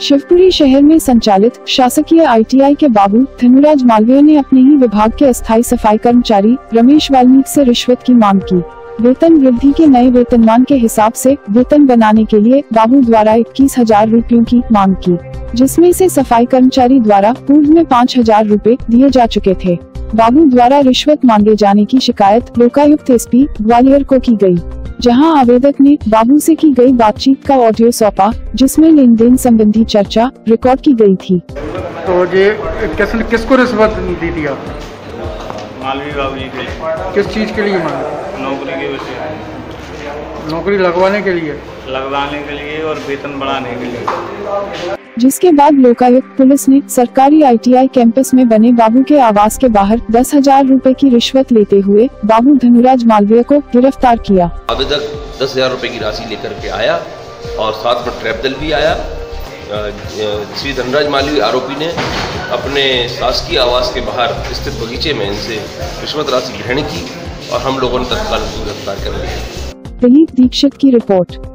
शिवपुरी शहर में संचालित शासकीय आईटीआई के बाबू धनुराज मालवीय ने अपने ही विभाग के अस्थायी सफ़ाई कर्मचारी रमेश वाल्मीकि से रिश्वत की मांग की। वेतन वृद्धि के नए वेतनमान के हिसाब से वेतन बनाने के लिए बाबू द्वारा इक्कीस हज़ार रूपयों की मांग की, जिसमें से सफ़ाई कर्मचारी द्वारा पूर्व में पाँच हज़ार रूपए दिए जा चुके थे। बाबू द्वारा रिश्वत मांगे जाने की शिकायत लोकायुक्त एसपी ग्वालियर को की गई। जहाँ आवेदक ने बाबू से की गई बातचीत का ऑडियो सौंपा जिसमें लेन देन संबंधी चर्चा रिकॉर्ड की गई थी। तो ये किस किसको रिश्वत दी थी मालवी बाबू जी के किस चीज़ के लिए मांगी? नौकरी के विषय नौकरी लगवाने के लिए? लगवाने के लिए और वेतन बढ़ाने के लिए। जिसके बाद लोकायुक्त पुलिस ने सरकारी आईटीआई कैंपस में बने बाबू के आवास के बाहर दस हज़ार रूपए की रिश्वत लेते हुए बाबू धनुराज मालवीय को गिरफ़्तार किया। आवेदक दस हज़ार रूपए की राशि लेकर के आया और साथ में ट्रैप दल भी आया। श्री धनराज मालवी आरोपी ने अपने शासकीय आवास के बाहर स्थित बगीचे में इनसे रिश्वत राशि ग्रहण की और हम लोगों ने तत्काल गिरफ़्तार कर लिया। दिलीप दीक्षित की रिपोर्ट।